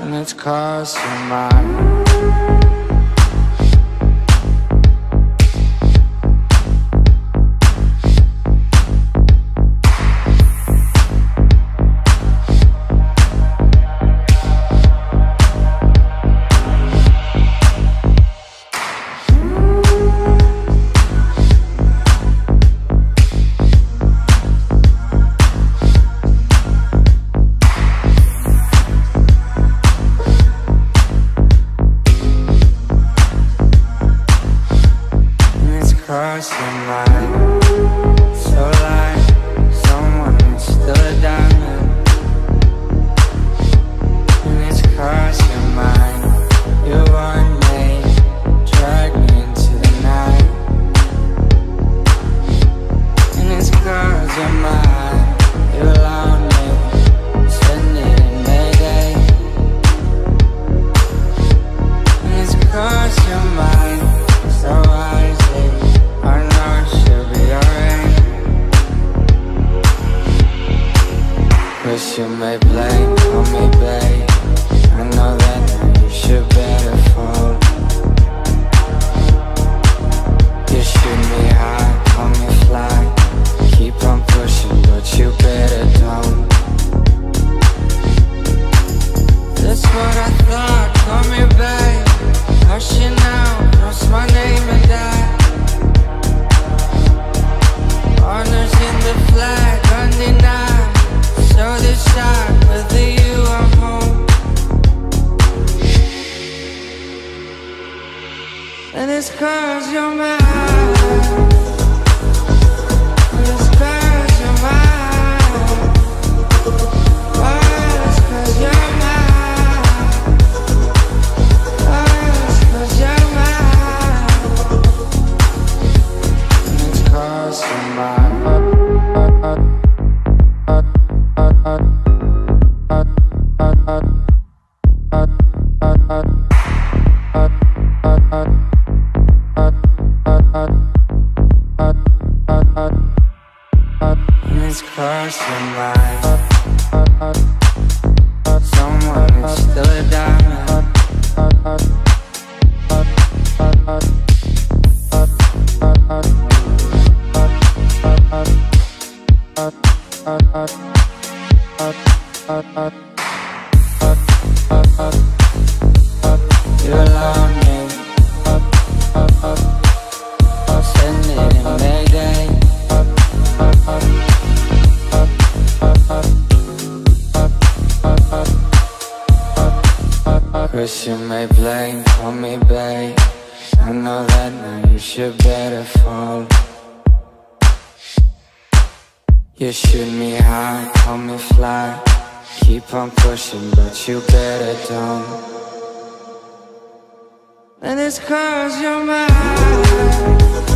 and it's costing my And it's cause you're mine. It's crossing lines. Someone is still a diamond. You're alive. Wish you may blame for me, babe. I know that now you should better fall. You shoot me high, call me fly. Keep on pushing, but you better don't. And it's cause you're mine.